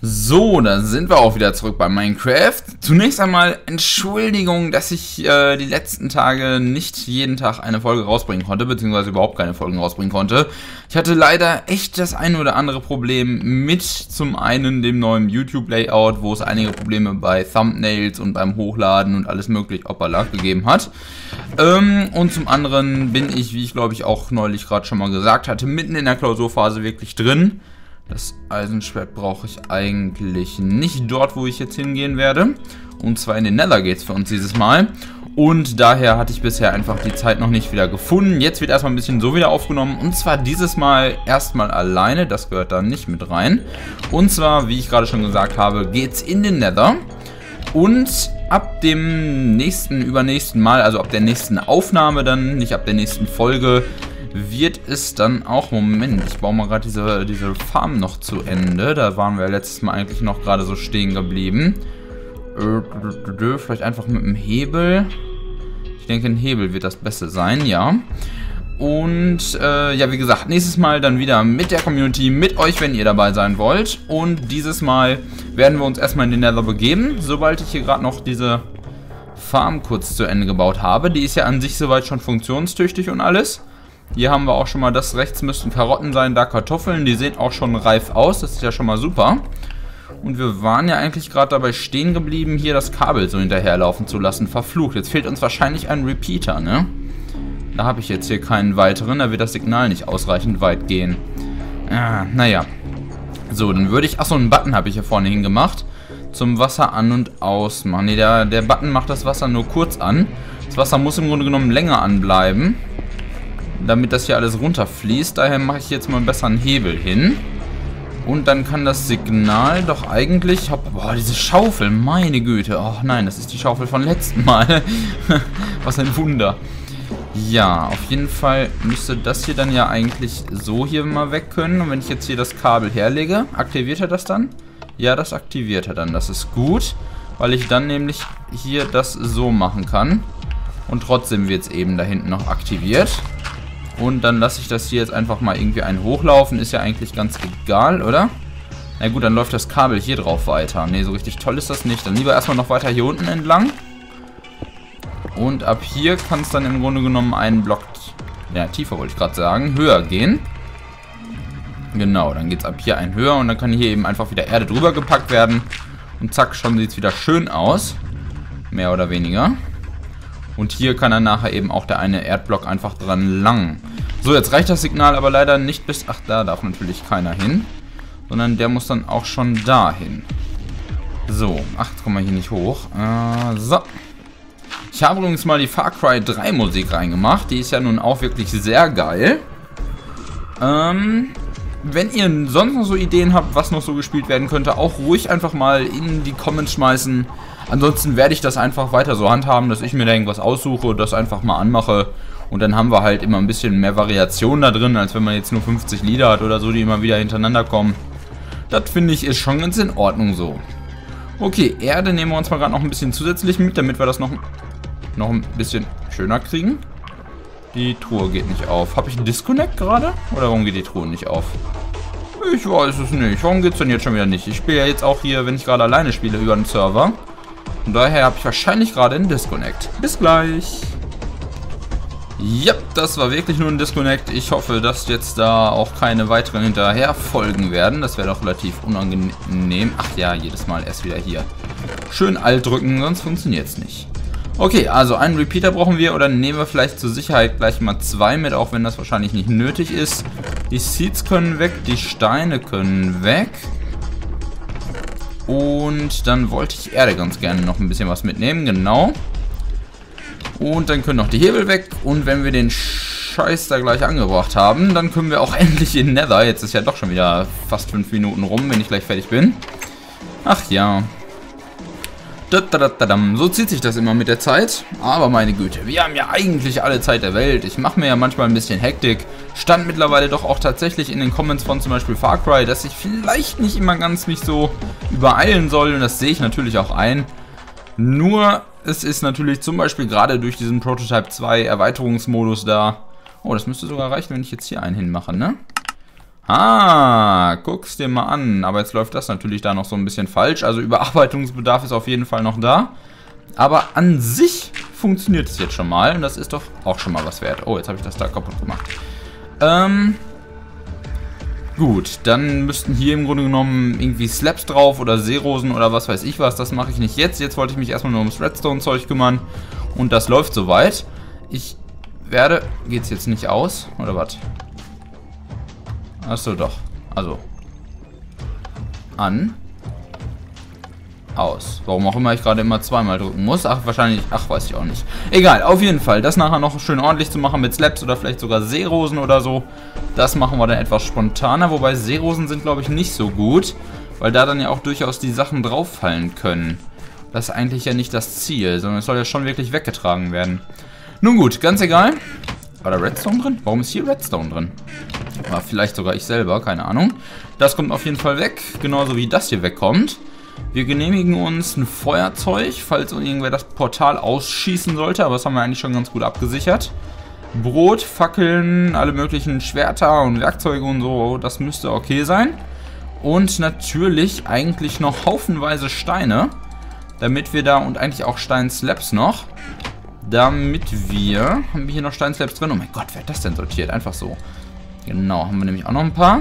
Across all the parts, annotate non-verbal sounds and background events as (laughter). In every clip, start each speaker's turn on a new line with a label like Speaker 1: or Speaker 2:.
Speaker 1: So, da sind wir auch wieder zurück bei Minecraft. Zunächst einmal Entschuldigung, dass ich äh, die letzten Tage nicht jeden Tag eine Folge rausbringen konnte, beziehungsweise überhaupt keine Folgen rausbringen konnte. Ich hatte leider echt das eine oder andere Problem mit zum einen dem neuen YouTube-Layout, wo es einige Probleme bei Thumbnails und beim Hochladen und alles mögliche Opala gegeben hat. Ähm, und zum anderen bin ich, wie ich glaube ich auch neulich gerade schon mal gesagt hatte, mitten in der Klausurphase wirklich drin. Das Eisenschwert brauche ich eigentlich nicht dort, wo ich jetzt hingehen werde. Und zwar in den Nether geht es für uns dieses Mal. Und daher hatte ich bisher einfach die Zeit noch nicht wieder gefunden. Jetzt wird erstmal ein bisschen so wieder aufgenommen. Und zwar dieses Mal erstmal alleine. Das gehört da nicht mit rein. Und zwar, wie ich gerade schon gesagt habe, geht es in den Nether. Und ab dem nächsten, übernächsten Mal, also ab der nächsten Aufnahme dann, nicht ab der nächsten Folge, wird es dann auch... Moment, ich baue mal gerade diese, diese Farm noch zu Ende. Da waren wir letztes Mal eigentlich noch gerade so stehen geblieben. Äh, vielleicht einfach mit dem Hebel. Ich denke, ein Hebel wird das Beste sein, ja. Und äh, ja, wie gesagt, nächstes Mal dann wieder mit der Community, mit euch, wenn ihr dabei sein wollt. Und dieses Mal werden wir uns erstmal in den Nether begeben, sobald ich hier gerade noch diese Farm kurz zu Ende gebaut habe. Die ist ja an sich soweit schon funktionstüchtig und alles. Hier haben wir auch schon mal, das rechts müssten Karotten sein, da Kartoffeln. Die sehen auch schon reif aus, das ist ja schon mal super. Und wir waren ja eigentlich gerade dabei stehen geblieben, hier das Kabel so hinterherlaufen zu lassen. Verflucht, jetzt fehlt uns wahrscheinlich ein Repeater, ne? Da habe ich jetzt hier keinen weiteren, da wird das Signal nicht ausreichend weit gehen. Ah, naja. So, dann würde ich... Achso, einen Button habe ich hier vorne hingemacht. Zum Wasser an- und ausmachen. Ne, der, der Button macht das Wasser nur kurz an. Das Wasser muss im Grunde genommen länger anbleiben damit das hier alles runterfließt. Daher mache ich jetzt mal einen besseren Hebel hin. Und dann kann das Signal doch eigentlich... Boah, diese Schaufel, meine Güte. Oh nein, das ist die Schaufel von letzten Mal. (laughs) Was ein Wunder. Ja, auf jeden Fall müsste das hier dann ja eigentlich so hier mal weg können. Und wenn ich jetzt hier das Kabel herlege, aktiviert er das dann? Ja, das aktiviert er dann. Das ist gut, weil ich dann nämlich hier das so machen kann. Und trotzdem wird es eben da hinten noch aktiviert. Und dann lasse ich das hier jetzt einfach mal irgendwie ein hochlaufen. Ist ja eigentlich ganz egal, oder? Na gut, dann läuft das Kabel hier drauf weiter. Ne, so richtig toll ist das nicht. Dann lieber erstmal noch weiter hier unten entlang. Und ab hier kann es dann im Grunde genommen einen Block, ja, tiefer wollte ich gerade sagen, höher gehen. Genau, dann geht es ab hier ein höher und dann kann hier eben einfach wieder Erde drüber gepackt werden. Und zack, schon sieht es wieder schön aus. Mehr oder weniger. Und hier kann dann nachher eben auch der eine Erdblock einfach dran lang. So, jetzt reicht das Signal aber leider nicht bis... Ach, da darf natürlich keiner hin. Sondern der muss dann auch schon dahin. So, ach, jetzt kommen wir hier nicht hoch. Äh, so. Ich habe übrigens mal die Far Cry 3 Musik reingemacht. Die ist ja nun auch wirklich sehr geil. Ähm, wenn ihr sonst noch so Ideen habt, was noch so gespielt werden könnte, auch ruhig einfach mal in die Comments schmeißen. Ansonsten werde ich das einfach weiter so handhaben, dass ich mir da irgendwas aussuche, das einfach mal anmache. Und dann haben wir halt immer ein bisschen mehr Variation da drin, als wenn man jetzt nur 50 Lieder hat oder so, die immer wieder hintereinander kommen. Das finde ich ist schon ganz in Ordnung so. Okay, Erde nehmen wir uns mal gerade noch ein bisschen zusätzlich mit, damit wir das noch, noch ein bisschen schöner kriegen. Die Truhe geht nicht auf. Habe ich einen Disconnect gerade? Oder warum geht die Truhe nicht auf? Ich weiß es nicht. Warum geht es denn jetzt schon wieder nicht? Ich spiele ja jetzt auch hier, wenn ich gerade alleine spiele, über den Server. Von daher habe ich wahrscheinlich gerade einen Disconnect. Bis gleich. Ja, das war wirklich nur ein Disconnect. Ich hoffe, dass jetzt da auch keine weiteren hinterher folgen werden. Das wäre doch relativ unangenehm. Ach ja, jedes Mal erst wieder hier. Schön alt drücken, sonst funktioniert es nicht. Okay, also einen Repeater brauchen wir oder nehmen wir vielleicht zur Sicherheit gleich mal zwei mit, auch wenn das wahrscheinlich nicht nötig ist. Die Seeds können weg, die Steine können weg. Und dann wollte ich Erde ganz gerne noch ein bisschen was mitnehmen, genau. Und dann können noch die Hebel weg. Und wenn wir den Scheiß da gleich angebracht haben, dann können wir auch (laughs) endlich in Nether. Jetzt ist ja doch schon wieder fast fünf Minuten rum, wenn ich gleich fertig bin. Ach ja. So zieht sich das immer mit der Zeit. Aber meine Güte, wir haben ja eigentlich alle Zeit der Welt. Ich mache mir ja manchmal ein bisschen Hektik. Stand mittlerweile doch auch tatsächlich in den Comments von zum Beispiel Far Cry, dass ich vielleicht nicht immer ganz mich so übereilen soll. Und das sehe ich natürlich auch ein. Nur, es ist natürlich zum Beispiel gerade durch diesen Prototype 2 Erweiterungsmodus da. Oh, das müsste sogar reichen, wenn ich jetzt hier einen hinmache, ne? Ah, guck's dir mal an. Aber jetzt läuft das natürlich da noch so ein bisschen falsch. Also Überarbeitungsbedarf ist auf jeden Fall noch da. Aber an sich funktioniert es jetzt schon mal. Und das ist doch auch schon mal was wert. Oh, jetzt habe ich das da kaputt gemacht. Ähm, gut, dann müssten hier im Grunde genommen irgendwie Slaps drauf oder Seerosen oder was weiß ich was. Das mache ich nicht jetzt. Jetzt wollte ich mich erstmal nur ums Redstone-Zeug kümmern. Und das läuft soweit. Ich werde... Geht's jetzt nicht aus? Oder was? Achso, doch. Also. An aus. Warum auch immer ich gerade immer zweimal drücken muss. Ach, wahrscheinlich, ach, weiß ich auch nicht. Egal, auf jeden Fall. Das nachher noch schön ordentlich zu machen mit Slaps oder vielleicht sogar Seerosen oder so. Das machen wir dann etwas spontaner. Wobei Seerosen sind, glaube ich, nicht so gut. Weil da dann ja auch durchaus die Sachen drauffallen können. Das ist eigentlich ja nicht das Ziel, sondern es soll ja schon wirklich weggetragen werden. Nun gut, ganz egal. War da Redstone drin? Warum ist hier Redstone drin? War vielleicht sogar ich selber, keine Ahnung. Das kommt auf jeden Fall weg, genauso wie das hier wegkommt. Wir genehmigen uns ein Feuerzeug, falls irgendwer das Portal ausschießen sollte, aber das haben wir eigentlich schon ganz gut abgesichert. Brot, Fackeln, alle möglichen Schwerter und Werkzeuge und so, das müsste okay sein. Und natürlich eigentlich noch haufenweise Steine, damit wir da, und eigentlich auch Steinslabs noch, damit wir, haben wir hier noch Steinslabs drin? Oh mein Gott, wer hat das denn sortiert? Einfach so. Genau, haben wir nämlich auch noch ein paar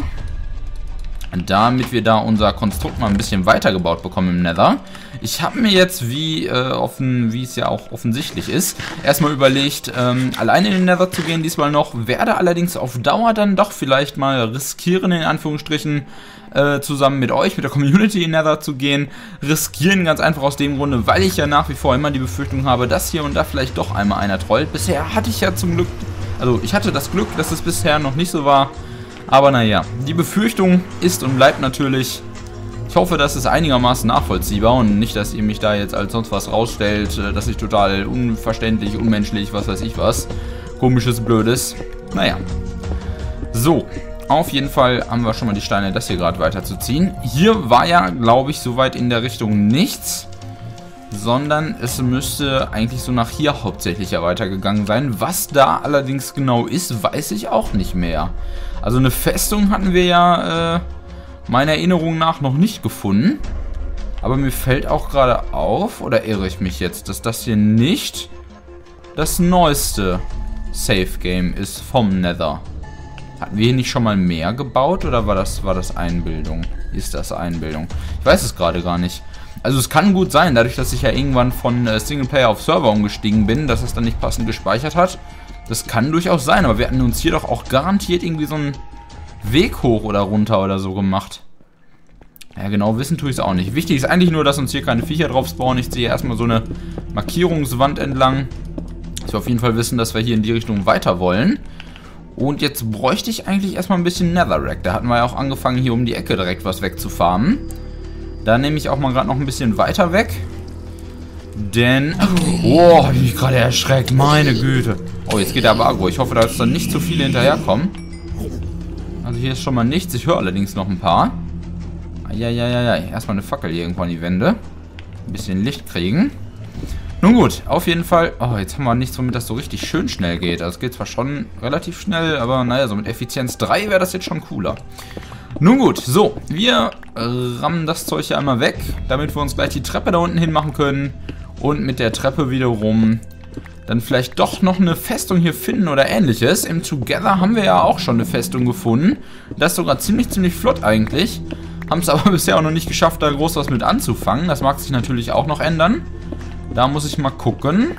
Speaker 1: damit wir da unser Konstrukt mal ein bisschen weitergebaut bekommen im Nether. Ich habe mir jetzt, wie, äh, offen, wie es ja auch offensichtlich ist, erstmal überlegt, ähm, alleine in den Nether zu gehen diesmal noch, werde allerdings auf Dauer dann doch vielleicht mal riskieren, in Anführungsstrichen, äh, zusammen mit euch, mit der Community in Nether zu gehen. Riskieren ganz einfach aus dem Grunde, weil ich ja nach wie vor immer die Befürchtung habe, dass hier und da vielleicht doch einmal einer trollt. Bisher hatte ich ja zum Glück, also ich hatte das Glück, dass es bisher noch nicht so war, aber naja, die Befürchtung ist und bleibt natürlich. Ich hoffe, das ist einigermaßen nachvollziehbar und nicht, dass ihr mich da jetzt als sonst was rausstellt, äh, dass ich total unverständlich, unmenschlich, was weiß ich was. Komisches, Blödes. Naja. So, auf jeden Fall haben wir schon mal die Steine, das hier gerade weiterzuziehen. Hier war ja, glaube ich, soweit in der Richtung nichts. Sondern es müsste eigentlich so nach hier hauptsächlich weitergegangen sein. Was da allerdings genau ist, weiß ich auch nicht mehr. Also eine Festung hatten wir ja äh, meiner Erinnerung nach noch nicht gefunden. Aber mir fällt auch gerade auf, oder irre ich mich jetzt, dass das hier nicht das neueste Safe Game ist vom Nether. Hatten wir hier nicht schon mal mehr gebaut oder war das, war das Einbildung? Ist das Einbildung? Ich weiß es gerade gar nicht. Also es kann gut sein, dadurch, dass ich ja irgendwann von äh, Singleplayer auf Server umgestiegen bin, dass es dann nicht passend gespeichert hat. Das kann durchaus sein, aber wir hatten uns hier doch auch garantiert irgendwie so einen Weg hoch oder runter oder so gemacht. Ja, genau wissen tue ich es auch nicht. Wichtig ist eigentlich nur, dass uns hier keine Viecher drauf spawnen. Ich ziehe erstmal so eine Markierungswand entlang. Dass wir auf jeden Fall wissen, dass wir hier in die Richtung weiter wollen. Und jetzt bräuchte ich eigentlich erstmal ein bisschen Netherrack. Da hatten wir ja auch angefangen, hier um die Ecke direkt was wegzufarmen. Da nehme ich auch mal gerade noch ein bisschen weiter weg. Denn... Oh, hab ich mich gerade erschreckt. Meine Güte. Oh, jetzt geht der aber agro. Ich hoffe, dass dann nicht zu viele hinterherkommen. Also hier ist schon mal nichts. Ich höre allerdings noch ein paar. Eieieiei. Erstmal eine Fackel hier irgendwo an die Wände. Ein bisschen Licht kriegen. Nun gut, auf jeden Fall. Oh, jetzt haben wir nichts, womit das so richtig schön schnell geht. Also es geht zwar schon relativ schnell, aber naja, so mit Effizienz 3 wäre das jetzt schon cooler. Nun gut, so. Wir rammen das Zeug hier einmal weg, damit wir uns gleich die Treppe da unten hin machen können. Und mit der Treppe wiederum dann vielleicht doch noch eine Festung hier finden oder ähnliches. Im Together haben wir ja auch schon eine Festung gefunden. Das ist sogar ziemlich, ziemlich flott eigentlich. Haben es aber (laughs) bisher auch noch nicht geschafft, da groß was mit anzufangen. Das mag sich natürlich auch noch ändern. Da muss ich mal gucken.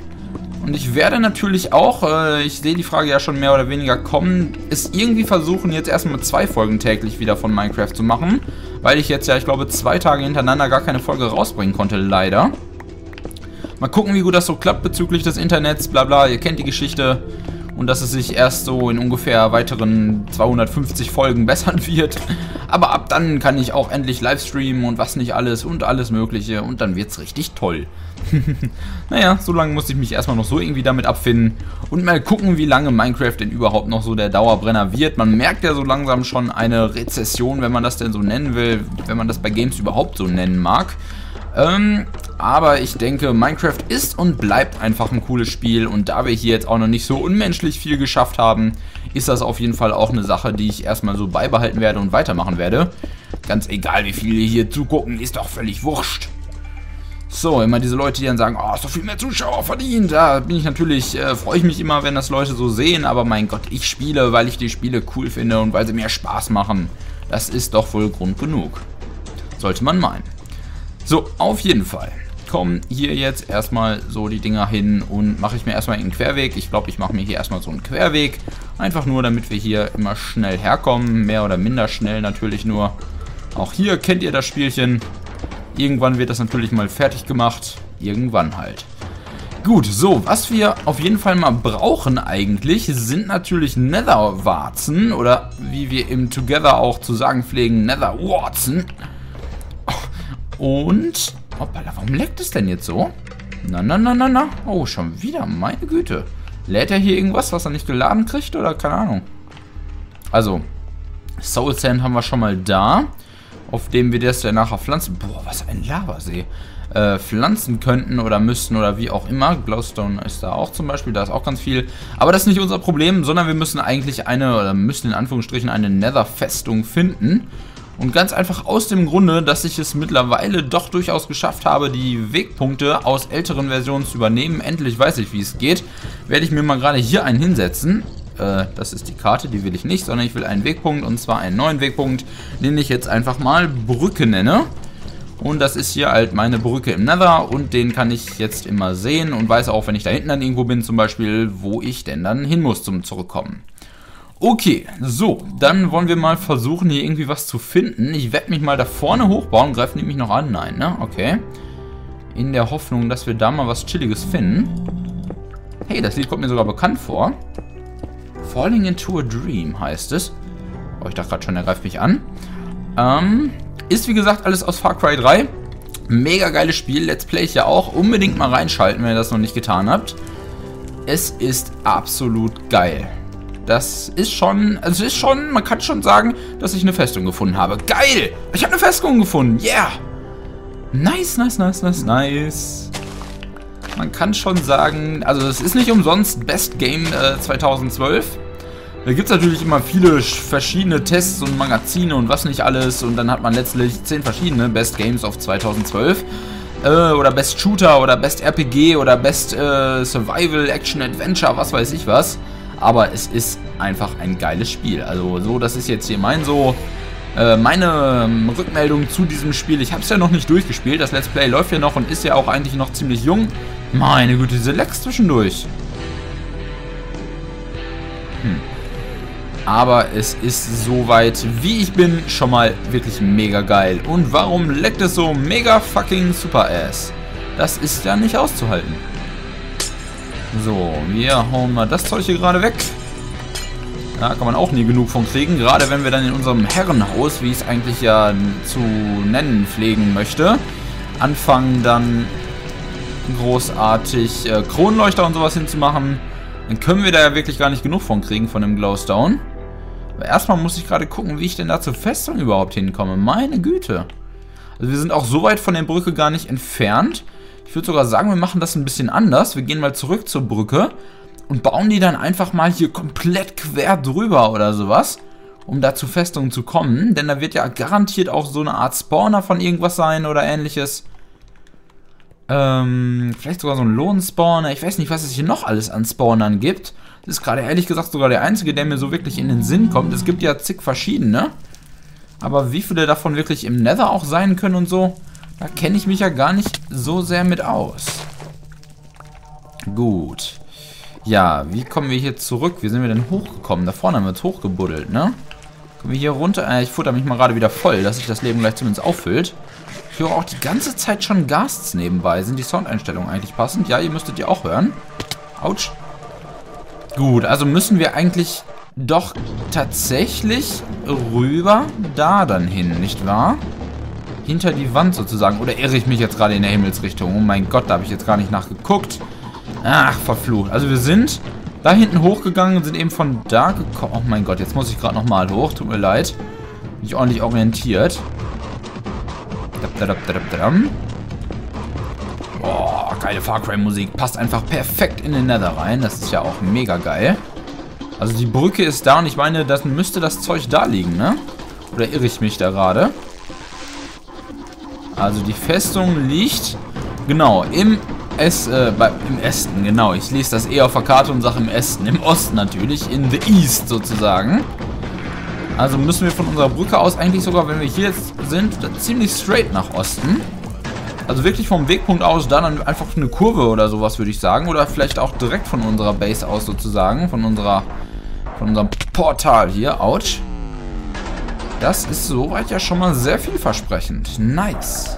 Speaker 1: Und ich werde natürlich auch, äh, ich sehe die Frage ja schon mehr oder weniger kommen, es irgendwie versuchen, jetzt erstmal zwei Folgen täglich wieder von Minecraft zu machen. Weil ich jetzt ja, ich glaube, zwei Tage hintereinander gar keine Folge rausbringen konnte, leider. Mal gucken, wie gut das so klappt bezüglich des Internets, bla bla, ihr kennt die Geschichte. Und dass es sich erst so in ungefähr weiteren 250 Folgen (laughs) bessern wird. Aber ab dann kann ich auch endlich Livestreamen und was nicht alles und alles mögliche. Und dann wird's richtig toll. (laughs) naja, so lange muss ich mich erstmal noch so irgendwie damit abfinden. Und mal gucken, wie lange Minecraft denn überhaupt noch so der Dauerbrenner wird. Man merkt ja so langsam schon eine Rezession, wenn man das denn so nennen will. Wenn man das bei Games überhaupt so nennen mag. Ähm, aber ich denke, Minecraft ist und bleibt einfach ein cooles Spiel und da wir hier jetzt auch noch nicht so unmenschlich viel geschafft haben, ist das auf jeden Fall auch eine Sache, die ich erstmal so beibehalten werde und weitermachen werde. Ganz egal, wie viele hier zugucken, ist doch völlig wurscht. So, immer diese Leute, die dann sagen, oh, ist doch viel mehr Zuschauer verdient. Da bin ich natürlich, äh, freue ich mich immer, wenn das Leute so sehen, aber mein Gott, ich spiele, weil ich die Spiele cool finde und weil sie mir Spaß machen. Das ist doch wohl Grund genug. Sollte man meinen. So, auf jeden Fall kommen hier jetzt erstmal so die Dinger hin und mache ich mir erstmal einen Querweg. Ich glaube, ich mache mir hier erstmal so einen Querweg. Einfach nur, damit wir hier immer schnell herkommen. Mehr oder minder schnell natürlich nur. Auch hier kennt ihr das Spielchen. Irgendwann wird das natürlich mal fertig gemacht. Irgendwann halt. Gut, so, was wir auf jeden Fall mal brauchen eigentlich, sind natürlich Netherwarzen oder wie wir im Together auch zu sagen pflegen, Netherwarzen. Und, hoppala, warum leckt es denn jetzt so? Na, na, na, na, na. Oh, schon wieder, meine Güte. Lädt er hier irgendwas, was er nicht geladen kriegt oder keine Ahnung? Also, Soul Sand haben wir schon mal da auf dem wir das dann nachher pflanzen. Boah, was ein Lavasee. Äh, pflanzen könnten oder müssten oder wie auch immer. Glowstone ist da auch zum Beispiel, da ist auch ganz viel. Aber das ist nicht unser Problem, sondern wir müssen eigentlich eine, oder müssen in Anführungsstrichen eine Nether-Festung finden. Und ganz einfach aus dem Grunde, dass ich es mittlerweile doch durchaus geschafft habe, die Wegpunkte aus älteren Versionen zu übernehmen. Endlich weiß ich, wie es geht. Werde ich mir mal gerade hier einen hinsetzen äh, das ist die Karte, die will ich nicht, sondern ich will einen Wegpunkt und zwar einen neuen Wegpunkt, den ich jetzt einfach mal Brücke nenne. Und das ist hier halt meine Brücke im Nether und den kann ich jetzt immer sehen und weiß auch, wenn ich da hinten dann irgendwo bin zum Beispiel, wo ich denn dann hin muss zum Zurückkommen. Okay, so, dann wollen wir mal versuchen, hier irgendwie was zu finden. Ich werde mich mal da vorne hochbauen. Greifen die mich noch an? Nein, ne? Okay. In der Hoffnung, dass wir da mal was Chilliges finden. Hey, das Lied kommt mir sogar bekannt vor. Falling into a Dream heißt es. Oh, ich dachte gerade schon, er greift mich an. Ähm, ist wie gesagt alles aus Far Cry 3. Mega geiles Spiel, Let's Play ich ja auch. Unbedingt mal reinschalten, wenn ihr das noch nicht getan habt. Es ist absolut geil. Das ist schon, also ist schon, man kann schon sagen, dass ich eine Festung gefunden habe. Geil! Ich habe eine Festung gefunden, yeah! Nice, nice, nice, nice, nice. Man kann schon sagen, also es ist nicht umsonst Best Game äh, 2012. Da gibt es natürlich immer viele verschiedene Tests und Magazine und was nicht alles. Und dann hat man letztlich zehn verschiedene Best Games of 2012. Äh, oder Best Shooter oder Best RPG oder Best äh, Survival Action Adventure, was weiß ich was. Aber es ist einfach ein geiles Spiel. Also so, das ist jetzt hier mein so äh, meine ähm, Rückmeldung zu diesem Spiel. Ich habe es ja noch nicht durchgespielt. Das Let's Play läuft ja noch und ist ja auch eigentlich noch ziemlich jung. Meine Güte, diese Lecks zwischendurch. Hm. Aber es ist soweit, wie ich bin, schon mal wirklich mega geil. Und warum leckt es so mega fucking super ass? Das ist ja nicht auszuhalten. So, wir hauen mal das Zeug hier gerade weg. Da kann man auch nie genug von kriegen. Gerade wenn wir dann in unserem Herrenhaus, wie ich es eigentlich ja zu nennen pflegen möchte, anfangen dann großartig äh, Kronleuchter und sowas hinzumachen, dann können wir da ja wirklich gar nicht genug von kriegen, von dem Glowstone. Aber erstmal muss ich gerade gucken, wie ich denn da zur Festung überhaupt hinkomme. Meine Güte. Also wir sind auch so weit von der Brücke gar nicht entfernt. Ich würde sogar sagen, wir machen das ein bisschen anders. Wir gehen mal zurück zur Brücke und bauen die dann einfach mal hier komplett quer drüber oder sowas, um da zur Festung zu kommen. Denn da wird ja garantiert auch so eine Art Spawner von irgendwas sein oder ähnliches. Ähm, vielleicht sogar so ein Lohnspawner. Ich weiß nicht, was es hier noch alles an Spawnern gibt. Das ist gerade ehrlich gesagt sogar der einzige, der mir so wirklich in den Sinn kommt. Es gibt ja zig verschiedene. Aber wie viele davon wirklich im Nether auch sein können und so, da kenne ich mich ja gar nicht so sehr mit aus. Gut. Ja, wie kommen wir hier zurück? Wie sind wir denn hochgekommen? Da vorne haben wir uns hochgebuddelt, ne? Kommen wir hier runter? Äh, ich futter mich mal gerade wieder voll, dass sich das Leben gleich zumindest auffüllt. Ich höre auch die ganze Zeit schon Gasts nebenbei. Sind die Soundeinstellungen eigentlich passend? Ja, ihr müsstet die auch hören. Autsch. Gut, also müssen wir eigentlich doch tatsächlich rüber da dann hin, nicht wahr? Hinter die Wand sozusagen. Oder irre ich mich jetzt gerade in der Himmelsrichtung? Oh mein Gott, da habe ich jetzt gar nicht nachgeguckt. Ach, verflucht. Also wir sind da hinten hochgegangen und sind eben von da gekommen. Oh mein Gott, jetzt muss ich gerade nochmal hoch. Tut mir leid. Bin ich ordentlich orientiert. geile Far Cry Musik. Passt einfach perfekt in den Nether rein. Das ist ja auch mega geil. Also die Brücke ist da und ich meine, das müsste das Zeug da liegen, ne? Oder irre ich mich da gerade? Also die Festung liegt, genau, im, es, äh, im Esten, genau. Ich lese das eh auf der Karte und sage im Esten, im Osten natürlich, in the East sozusagen. Also müssen wir von unserer Brücke aus eigentlich sogar, wenn wir hier jetzt sind, ziemlich straight nach Osten. Also wirklich vom Wegpunkt aus dann einfach eine Kurve oder sowas, würde ich sagen. Oder vielleicht auch direkt von unserer Base aus sozusagen. Von unserer, von unserem Portal hier. Autsch. Das ist soweit ja schon mal sehr vielversprechend. Nice.